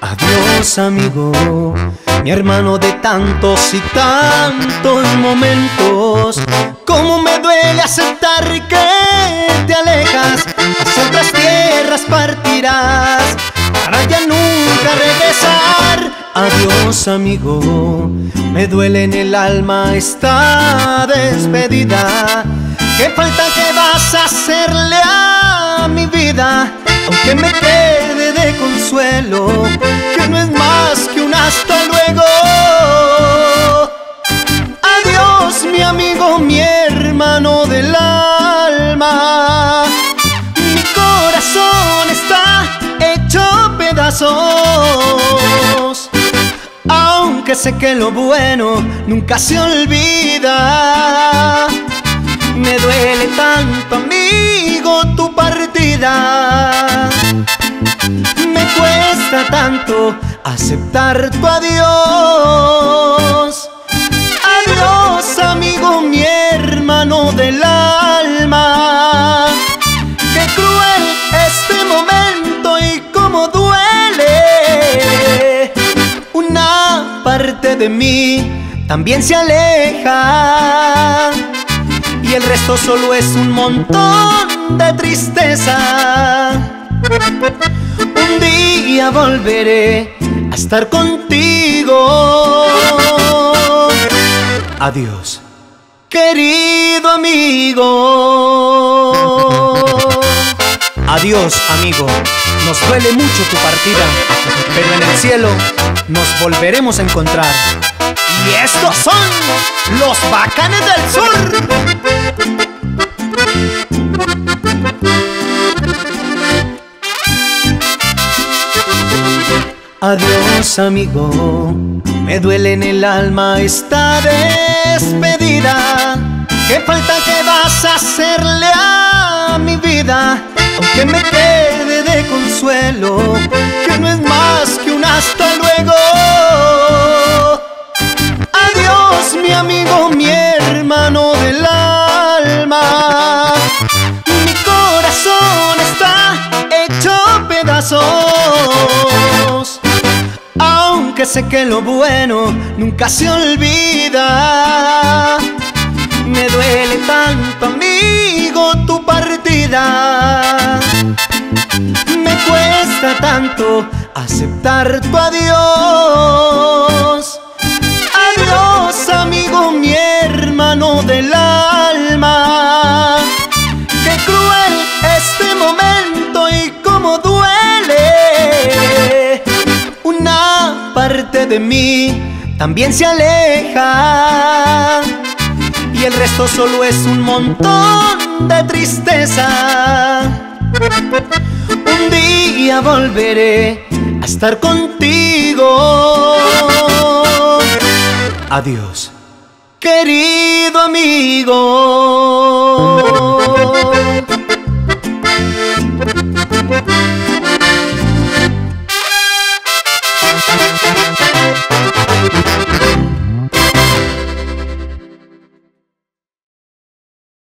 Adiós amigo, mi hermano de tantos y tantos momentos. Cómo me duele aceptar que partirás, para ya nunca regresar. Adiós amigo, me duele en el alma esta despedida. ¿Qué falta que vas a hacerle a mi vida? Aunque me quede de consuelo, Aunque sé que lo bueno nunca se olvida. Me duele tanto, amigo, tu partida. Me cuesta tanto aceptar tu. Adiós, de mí también se aleja y el resto solo es un montón de tristeza. Un día volveré a estar contigo. Adiós, querido amigo. Adiós, amigo. Nos duele mucho tu partida, pero en el cielo nos volveremos a encontrar. Y estos son los bacanes del sur. Adiós amigo, me duele en el alma esta despedida. ¿Qué falta que vas a vida? Me quede de consuelo, que no es más que un hasta luego. Adiós, mi amigo, mi hermano del alma. Mi corazón está hecho pedazos. Aunque sé que lo bueno nunca se olvida. Me duele tanto, amigo, tu partida. Tanto aceptar tu adiós. Adiós, amigo, mi hermano del alma. Qué cruel este momento y cómo duele. Una parte de mí también se aleja. Y el resto solo es un montón de tristeza día volveré a estar contigo. Adiós, querido amigo.